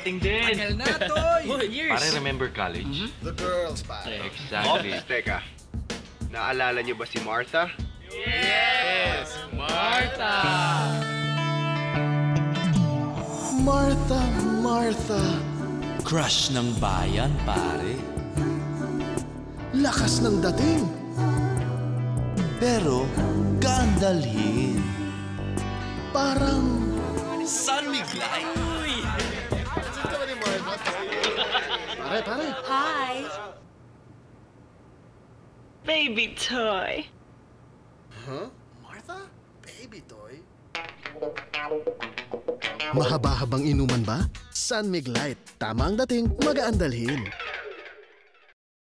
dating din. Tagal na, Toy! Pare, remember college? The girls, pare. Exactly. Ops, teka. Naalala niyo ba si Martha? Martha, Martha. Crush ng bayan, pare. Lakas ng dating. Pero, gandalhin. Parang... San Miglay! Pare, pare. Hi. Baby toy. Huh? Martha? Baby toy? Mahaba-habang inuman ba? San Mig Light. Tama ang dating, magaan dalhin.